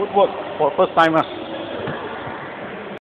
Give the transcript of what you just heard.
Good work for first timers.